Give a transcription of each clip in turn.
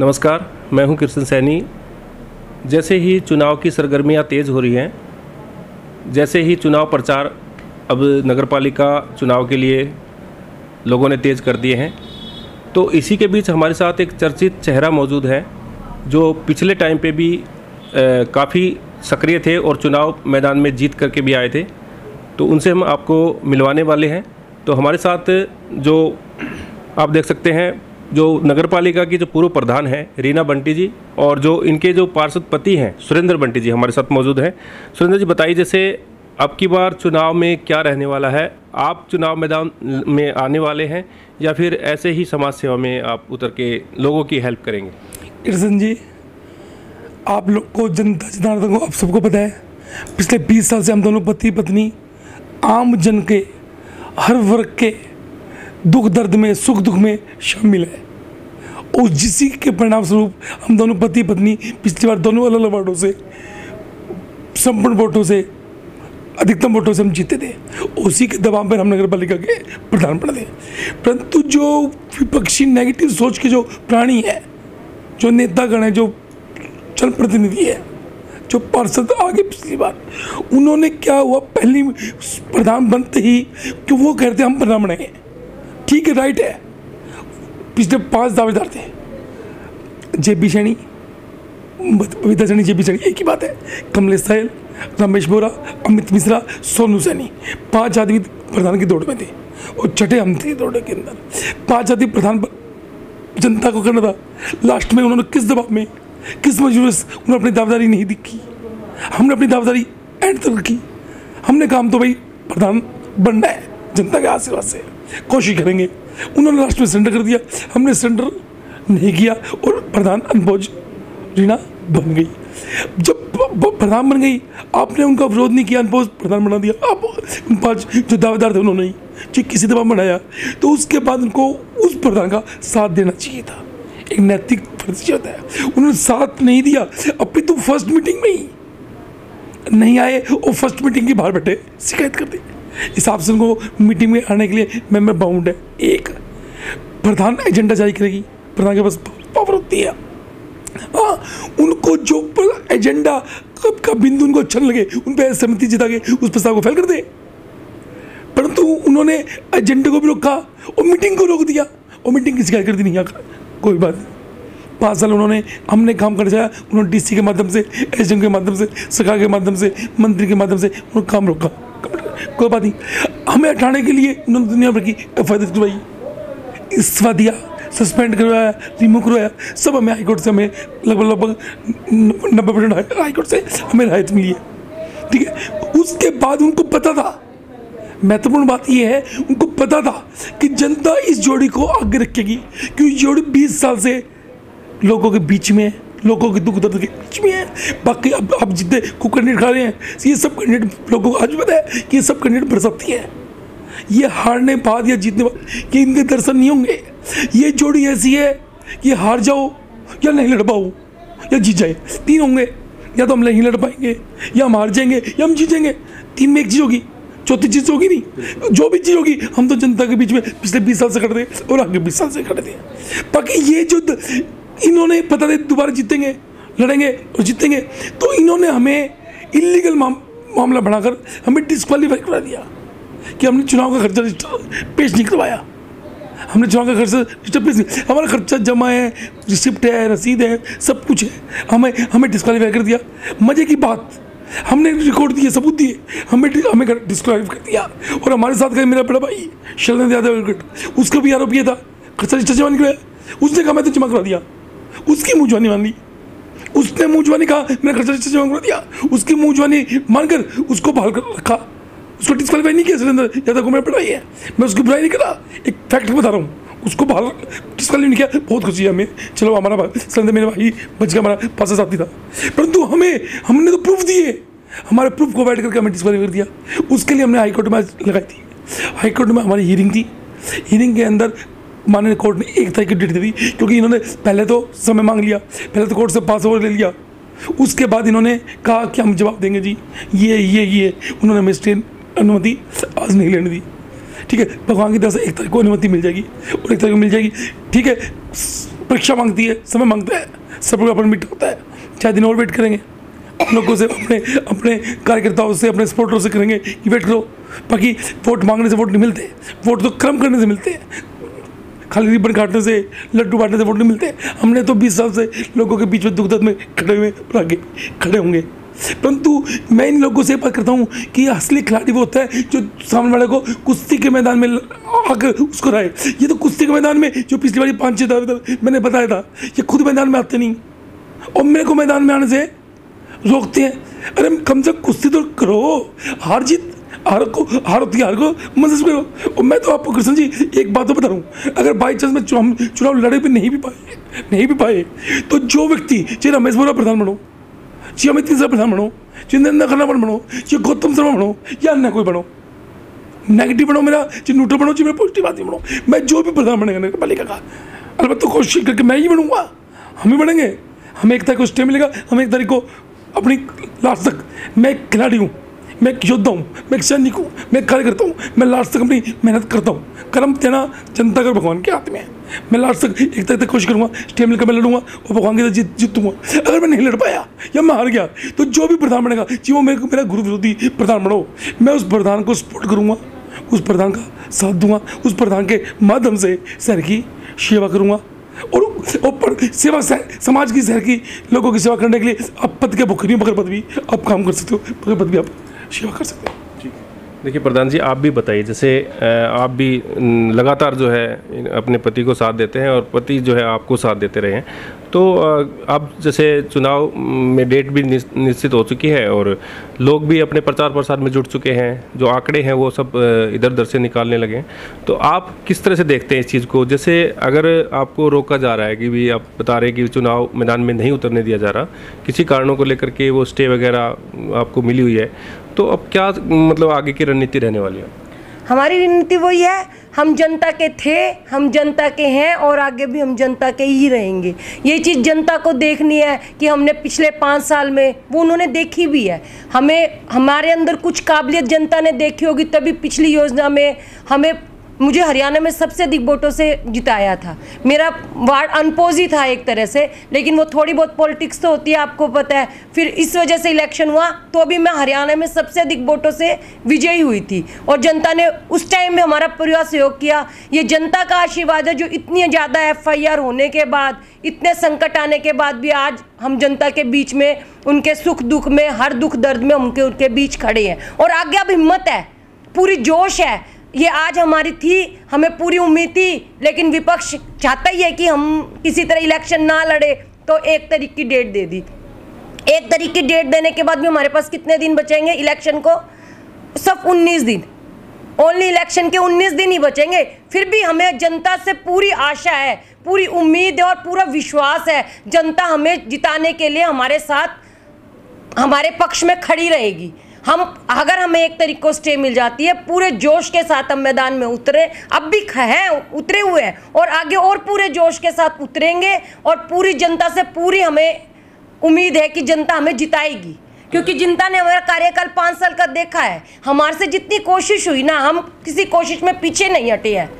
नमस्कार, मैं हूँ कृष्ण सैनी। जैसे ही चुनाव की सरगर्मियाँ तेज़ हो रही हैं, जैसे ही चुनाव प्रचार अब नगर पालिका चुनाव के लिए लोगों ने तेज़ कर दिए हैं तो इसी के बीच हमारे साथ एक चर्चित चेहरा मौजूद है, जो पिछले टाइम पे भी काफ़ी सक्रिय थे और चुनाव मैदान में जीत करके भी आए थे। तो उनसे हम आपको मिलवाने वाले हैं। तो हमारे साथ जो आप देख सकते हैं जो नगर पालिका की जो पूर्व प्रधान है, रीना बंटी जी, और जो इनके जो पार्षद पति हैं, सुरेंद्र बंटी जी हमारे साथ मौजूद हैं। सुरेंद्र जी, बताइए जैसे अब की बार चुनाव में क्या रहने वाला है? आप चुनाव मैदान में आने वाले हैं, या फिर ऐसे ही समाज सेवा में आप उतर के लोगों की हेल्प करेंगे? कृष्ण जी, आप लोग को जनता जनार्दन को, आप सबको पता है, पिछले 20 साल से हम दोनों पति पत्नी, आम जन के, हर वर्ग के दुख दर्द में, सुख दुख में शामिल है। और जिसी के परिणाम स्वरूप हम दोनों पति पत्नी पिछली बार दोनों अलग अलग वार्डों से, संपूर्ण वोटों से, अधिकतम वोटों से हम जीते थे, उसी के दबाव पर हम नगर पालिका के प्रधान बने परंतु जो विपक्षी नेगेटिव सोच के जो प्राणी है, जो नेतागण है, जो जनप्रतिनिधि है, जो पार्षद आगे पिछली बार, उन्होंने क्या हुआ? पहली प्रधान बनते ही कि वो कहते हम प्रधान बनेंगे ठीक है राइट है। पिछले पाँच दावेदार थे। J B Saini Babita Saini J B Saini, एक ही बात है, कमलेश साहेल रमेश बोरा, अमित मिश्रा, सोनू सैनी, पाँच आदमी प्रधान की दौड़ में थे, और छठे हम थे दौड़ के अंदर। पाँच आदमी प्रधान जनता को करना था। लास्ट में उन्होंने किस दबाव में, किस मजबूर उन्होंने अपनी दावेदारी नहीं दिखी हमने अपनी दावेदारी एंड तक रखी। हमने काम तो भाई प्रधान बनना है जनता के आशीर्वाद से। कोशिश करेंगे। उन्होंने लास्ट में सरेंडर कर दिया। हमने सरेंडर नहीं किया और प्रधान अनभोज रीना बन गई। जब प्रधान बन गई, आपने उनका विरोध नहीं किया, अनभोज प्रधान बना दिया। आप पाँच जो दावेदार थे उन्होंने जो किसी दफ़ा बनाया तो उसके बाद उनको उस प्रधान का साथ देना चाहिए था। एक नैतिक होता है। उन्होंने साथ नहीं दिया। अभी तो फ़र्स्ट मीटिंग में ही नहीं आए और फ़र्स्ट मीटिंग के बाहर बैठे, शिकायत कर दी। हिसाब से उनको मीटिंग में आने के लिए मेंबर बाउंड है। एक, प्रधान एजेंडा जारी करेगी। प्रधान के पास पावर होती है। हाँ उनको जो एजेंडा कब का बिंदु उनको अच्छा लगे, उन पर सहमति जिता के उस प्रस्ताव को फेल कर दे। परंतु उन्होंने एजेंडे को भी रोका और मीटिंग को रोक दिया। और मीटिंग की शिकायत कर दी नहीं आकर कोई बात नहीं। पाँच साल उन्होंने, हमने काम कर जाया उन्होंने डीसी के माध्यम से एस के माध्यम से, सरकार के माध्यम से, मंत्री के माध्यम से उन्होंने काम रोका। कोई बात नहीं। हमें हटाने के लिए उन्होंने दुनिया भर की एफ़ आई करवाई इस्तीफा दिया सस्पेंड करवाया रिमूव करवाया। सब हमें हाईकोर्ट से हमें लगभग लगभग नब्बे परसेंट हाईकोर्ट से हमें राहत मिली है। ठीक है? उसके बाद उनको पता था, महत्वपूर्ण बात यह है, उनको पता था कि जनता इस जोड़ी को आगे रखेगी, क्योंकि जोड़ी 20 साल से लोगों के बीच में लोगों के दुख दर्द के बीच में है। बाकी अब आप जितने को कैंडिडेट खा रहे हैं, ये सब कैंडिडेट लोगों को आज पता है कि ये सब कैंडिडेट बरसाती है। ये हारने बाद या जीतने बाद कि इनके दर्शन नहीं होंगे। ये जोड़ी ऐसी है कि हार जाओ या नहीं लड़ पाओ, या जीत जाए। तीन होंगे, या तो हम नहीं लड़ पाएँगे, या हम हार जाएँगे, या हम जीतेंगे तीन में एक चीज़ होगी, चौथी चीज़ होगी नहीं। जो भी चीज़ होगी, हम तो जनता के बीच में पिछले बीस साल से खड़े थे और आगे बीस साल से खड़े थे। बाकी ये जो इन्होंने पता थे दोबारा जीतेंगे लड़ेंगे और जीतेंगे। तो इन्होंने हमें इलीगल माम, मामला बनाकर हमें डिस्कालीफाई करा दिया कि हमने चुनाव का खर्चा पेश नहीं करवाया। हमने चुनाव का खर्चा रजिस्टर पेश नहीं हमारा खर्चा जमा है रिसिप्ट है रसीद है सब कुछ है। हमें हमें डिस्कालीफाई कर दिया। मज़े की बात हमने रिकॉर्ड दिए सबूत दिए हमें हमें डिस्क्वालीफाई कर दिया। और हमारे साथ गए मेरा बड़ा भाई शरण यादव उसका भी आरोप ये था खर्चा रजिस्टर जमा निकला उसने कहा मैं तो जमा करा दिया। उसकी मुँहजवानी मान ली। उसने मुँह जवानी कहा, मैंने खर्चा रजिस्टर जमा करा दिया। उसकी मुँहजवानी मानकर उसको बहाल कर रखा। उसको डिस्क्वालीफाई नहीं किया सुरेंद्र यादव को मेरा पढ़ाई है। मैं उसकी बुराई नहीं करा। एक फैक्ट बता रहा हूँ। उसको बाहर डिस्क्वालीफाई नहीं किया। बहुत खुशी है हमें। चलो, हमारा सुरेंद्र मेरा भाई बच गया, हमारा पास साथी था। परंतु हमें, हमने तो प्रूफ दिए। हमारे प्रूफ को बैठ करके हमें डिस्क्वालीफाई कर दिया। उसके लिए हमने हाईकोर्ट में लगाई थी। हाईकोर्ट में हमारी हियरिंग थी। हियरिंग के अंदर माननीय कोर्ट ने एक तारीख की डेट दे दी, क्योंकि इन्होंने पहले तो समय मांग लिया, पहले तो कोर्ट से पास ओवर ले लिया। उसके बाद इन्होंने कहा कि हम जवाब देंगे जी। ये ये ये, उन्होंने हमें अनुमति आज नहीं लेने दी। ठीक है, भगवान की तरफ़ से एक तारीख को अनुमति मिल जाएगी और एक तारीख को मिल जाएगी। ठीक है, परीक्षा मांगती है, समय माँगता है सब लोग अपन मीट होता है। चार दिन और वेट करेंगे। हम लोगों से अपने अपने कार्यकर्ताओं से, अपने सपोर्टरों से करेंगे कि वेट करो। बाकी वोट मांगने से वोट नहीं मिलते। वोट तो क्रम करने से मिलते हैं। खाली रिबन काटने से, लड्डू बांटने से वोट नहीं मिलते। हमने तो 20 साल से लोगों के बीच में दुख दर्द में खड़े हुए आगे खड़े होंगे। परंतु मैं इन लोगों से बात करता हूँ कि असली खिलाड़ी वो होता है जो सामने वाले को कुश्ती के मैदान में आकर उसको राय। ये तो कुश्ती के मैदान में जो पिछली बार पाँच छः था मैंने बताया था, ये खुद मैदान में आते नहीं। और मेरे को मैदान में आने से रोकते हैं। अरे कम से कम कुश्ती तो करो, हार जीत हार को, हार होती है, हार को महसूस करो और मैं तो आपको, कृष्ण जी, एक बात तो बता रहा हूँ। अगर बाई चांस में चुनाव चुनाव लड़े भी नहीं भी पाए, नहीं भी पाए तो जो व्यक्ति, चाहे रमेश बोरा प्रधान बनो, चाहे अमित तीसरा प्रधान बनो, चाहे नरेंद्र खन्ना बनो, चाहे गौतम शर्मा बनो, या अन्य कोई बनो नेगेटिव बनो मेरा, चाहे न्यूट्रल बनो, चाहे मेरा पॉजिटिव आदमी बनो, मैं जो भी प्रधान बनेगा नगर पालिका का अलबत्त तो कोशिश करके मैं ही बनूँगा। हम ही बनेंगे। हमें एक तारीख को स्टे मिलेगा। हमें एक तारीख को अपनी लास्ट तक, मैं खिलाड़ी हूँ। मैं एक योद्धा हूँ, मैं एक सैनिक हूँ, मैं कार्य करता हूँ, मैं लास्ट तक अपनी मेहनत करता हूँ। कर्म देना जनता का भगवान के हाथ में है। मैं लास्ट तक एक तक तक कोशिश करूँगा स्टेम मिलकर मैं लड़ूँगा और भगवान के साथ जीत जीतूँगा। अगर मैं नहीं लड़ पाया या मैं हार गया तो जो भी प्रधान बनेगा जी वो मेरे मेरा गुरु विरोधी प्रधान बनो, मैं उस प्रधान को सपोर्ट करूँगा, उस प्रधान का साथ दूँगा, उस प्रधान के माध्यम से शहर की सेवा करूँगा। और ऊपर सेवा समाज की शहर की लोगों की सेवा करने के लिए आप पद के भूख नहीं मगर पद भी आप काम कर सकते हो मगर पद भी आप सेवा कर सकते हो। देखिए, प्रधान जी, आप भी बताइए, जैसे आप भी लगातार जो है अपने पति को साथ देते हैं और पति जो है, आपको साथ देते रहे हैं। तो अब जैसे चुनाव, में डेट भी निश्चित हो चुकी है और लोग भी अपने प्रचार प्रसार में जुट चुके हैं, जो आंकड़े हैं, वो सब इधर उधर से निकालने लगे हैं। तो आप किस तरह से देखते हैं इस चीज़ को? जैसे, अगर आपको रोका जा रहा है कि भी आप बता रहे कि चुनाव मैदान में नहीं उतरने दिया जा रहा, किसी कारणों को लेकर के वो स्टे वगैरह आपको मिली हुई है तो अब क्या मतलब आगे की रणनीति रहने वाली है? हमारी रणनीति वही है, हम जनता के थे, हम जनता के हैं और आगे भी हम जनता के ही रहेंगे। ये चीज़ जनता को देखनी है कि हमने पिछले पाँच साल में, वो उन्होंने देखी भी है। हमें, हमारे अंदर कुछ काबिलियत जनता ने देखी होगी, तभी पिछली योजना में हमें मुझे हरियाणा में सबसे अधिक वोटों से जिताया था। मेरा वार्ड अनपोज ही था एक तरह से, लेकिन वो थोड़ी बहुत पॉलिटिक्स तो होती है, आपको पता है। फिर इस वजह से इलेक्शन हुआ तो भी मैं हरियाणा में सबसे अधिक वोटों से विजयी हुई थी। और जनता ने उस टाइम में हमारा पूरा सहयोग किया। ये जनता का आशीर्वाद है, जो इतनी ज़्यादा एफआईआर होने के बाद, इतने संकट आने के बाद भी आज हम जनता के बीच में, उनके सुख दुख में, हर दुख दर्द में उनके उनके बीच खड़े हैं। और आगे अब हिम्मत है, पूरी जोश है ये आज हमारी थी, हमें पूरी उम्मीद थी, लेकिन विपक्ष चाहता ही है कि हम किसी तरह इलेक्शन ना लड़े तो एक तरीक की डेट दे दी। एक तरीक की डेट देने के बाद भी हमारे पास कितने दिन बचेंगे इलेक्शन को? सब 19 दिन। ओनली इलेक्शन के 19 दिन ही बचेंगे। फिर भी हमें जनता से पूरी आशा है, पूरी उम्मीद है और पूरा विश्वास है, जनता हमें जिताने के लिए हमारे साथ, हमारे पक्ष में खड़ी रहेगी। हम, अगर हमें एक तरीके को स्टे मिल जाती है, पूरे जोश के साथ हम मैदान में उतरे, अब भी हैं, उतरे हुए हैं, और आगे और पूरे जोश के साथ उतरेंगे, और पूरी जनता से पूरी हमें उम्मीद है कि जनता हमें जिताएगी। क्योंकि जनता ने हमारा कार्यकाल पाँच साल का देखा है। हमारे से जितनी कोशिश हुई ना, हम किसी कोशिश में पीछे नहीं हटे हैं।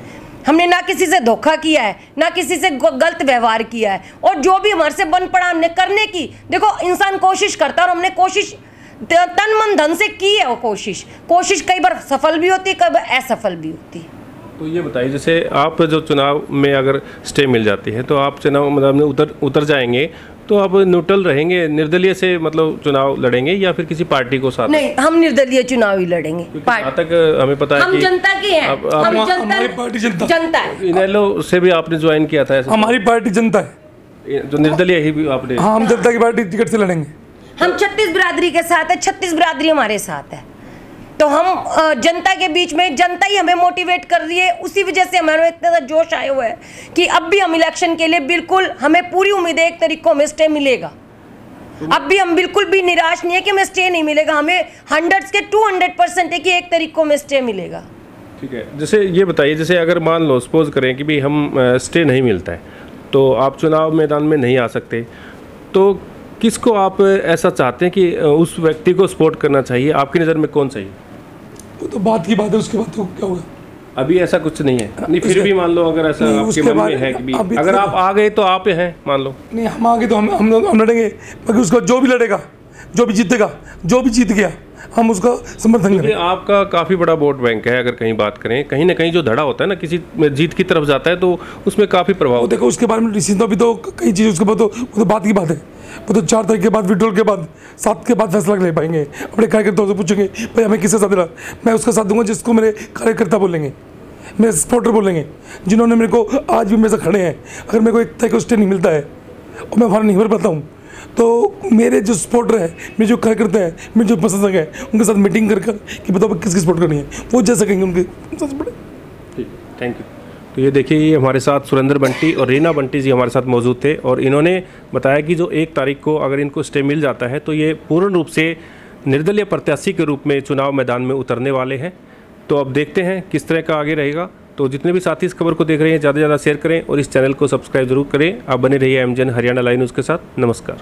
हमने ना किसी से धोखा किया है, ना किसी से गलत व्यवहार किया है, और जो भी हमारे से बन पड़ा हमने करने की, देखो, इंसान कोशिश करता है और हमने कोशिश तन मन धन से की है वो कोशिश। कोशिश कई बार सफल भी होती है कई बार असफल भी होती। है तो ये बताइए जैसे आप जो चुनाव में अगर स्टे मिल जाती है तो आप चुनाव मतलब में उतर उतर जाएँगे तो आप न्यूट्रल रहेंगे निर्दलीय से मतलब चुनाव लड़ेंगे या फिर किसी पार्टी को साथ? नहीं हम निर्दलीय चुनाव ही लड़ेंगे तक हमें पता है हम जनता की है आप, आप, हम जनता हमारी पार्टी जनता। जनता है। इनेलो से भी आपने ज्वाइन किया था हमारी पार्टी जनता है। जो निर्दलीय ही भी आपने हाँ हम जनता की पार्टी टिकट से लड़ेंगे। हम छत्तीस बिरादरी के साथ है, छत्तीस बिरादरी हमारे साथ है। तो हम जनता के बीच में, जनता ही हमें मोटिवेट कर रही है, उसी वजह से हमारे इतना जोश आए हुए है कि अब भी हम इलेक्शन के लिए बिल्कुल हमें पूरी उम्मीद है एक तरीकों में स्टे मिलेगा। अब भी हम बिल्कुल भी निराश नहीं है कि हमें स्टे नहीं मिलेगा, हमें हंड्रेड के टू हंड्रेड परसेंट है कि एक तरीकों में स्टे मिलेगा। ठीक है, जैसे ये बताइए, जैसे अगर मान लो सपोज़ करें कि भी हम स्टे नहीं मिलता है तो आप चुनाव मैदान में नहीं आ सकते तो किसको आप ऐसा चाहते हैं कि उस व्यक्ति को सपोर्ट करना चाहिए? आपकी नज़र में कौन चाहिए वो तो बात की बात है उसके बाद तो क्या होगा? अभी ऐसा कुछ नहीं है। नहीं फिर भी मान लो अगर ऐसा आपके मन में है कि भी। अगर तो- आप आ गए तो आप हैं मान लो। नहीं हम आ गए तो हम हम हम लड़ेंगे बाकी उसका जो भी लड़ेगा जो भी जीतेगा जो भी जीत गया हम उसका समर्थन करें। आपका काफ़ी बड़ा वोट बैंक है अगर कहीं बात करें। कहीं ना कहीं जो धड़ा होता है ना किसी जीत की तरफ़ जाता है तो उसमें काफ़ी प्रभाव देखो उसके बारे में डिसीज़न तो अभी तो कई चीज़ उसके बाद तो वो तो बात की बात है। वो तो चार तारीख के बाद विड्रोल के बाद सात के बाद फैसला ले पाएँगे। अपने कार्यकर्ताओं से पूछेंगे भाई हमें किसका साथ देना? मैं उसका साथ दूँगा जिसको मेरे कार्यकर्ता बोलेंगे। मेरे सपोर्टर बोलेंगे जिन्होंने मेरे को आज भी मेरे से खड़े हैं। अगर मेरे को एक तय को स्टे नहीं मिलता है और मैं वहाँ नहीं भर पाता हूँ तो मेरे जो सपोर्टर है, मेरे जो कार्यकर्ता है, मेरे जो पसंद है, उनके साथ मीटिंग कर कर कि बताओ किसकी सपोर्ट करनी है। वो जैसे कहेंगे उनके सबसे बड़े। थैंक यू तो ये देखिए, ये हमारे साथ सुरेंद्र बंटी और रीना बंटी जी हमारे साथ मौजूद थे और इन्होंने बताया कि जो एक तारीख को अगर इनको स्टे मिल जाता है तो ये पूर्ण रूप से निर्दलीय प्रत्याशी के रूप में चुनाव मैदान में उतरने वाले हैं। तो अब देखते हैं किस तरह का आगे रहेगा। तो जितने भी साथी इस खबर को देख रहे हैं, ज़्यादा से ज़्यादा शेयर करें और इस चैनल को सब्सक्राइब ज़रूर करें। आप बने रहिए एमजन हरियाणा लाइन न्यूज़ के साथ। नमस्कार।